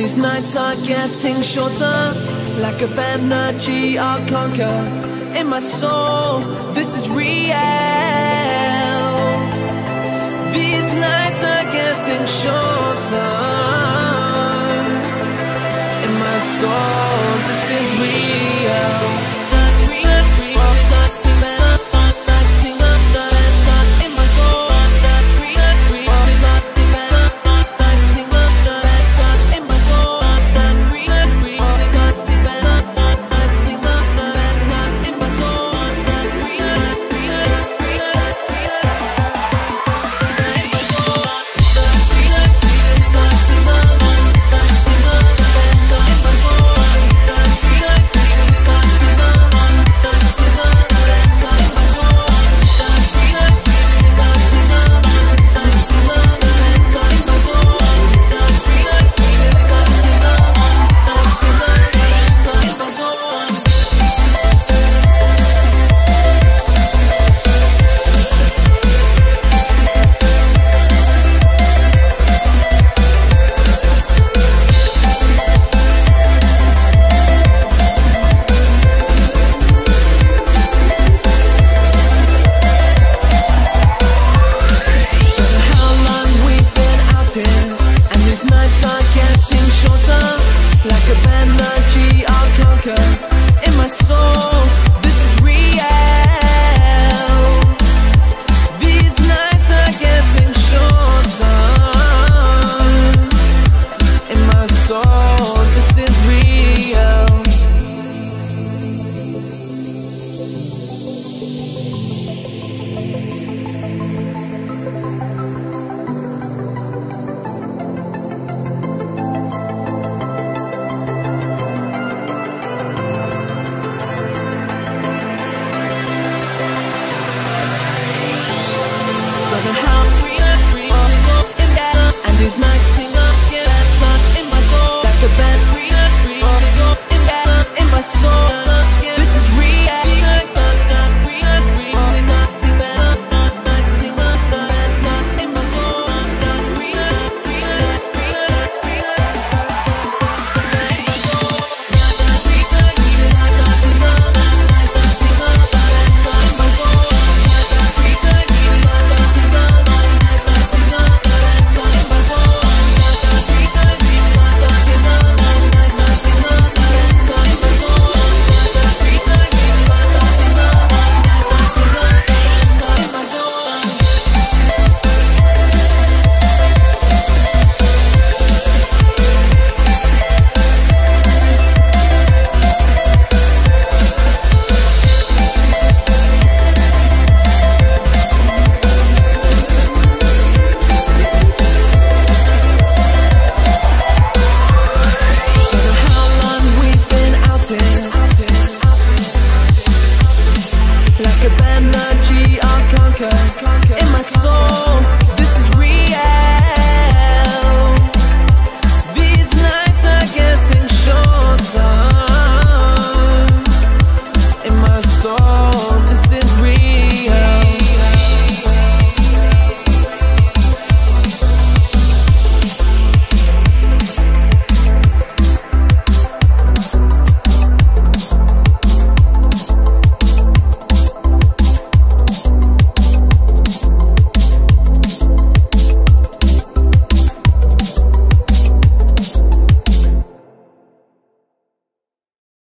these nights are getting shorter Lack of energy I'll conquer In my soul, this is real. These nights are getting shorter In my soul, this is real. better energy I'll conquer, conquer in my soul.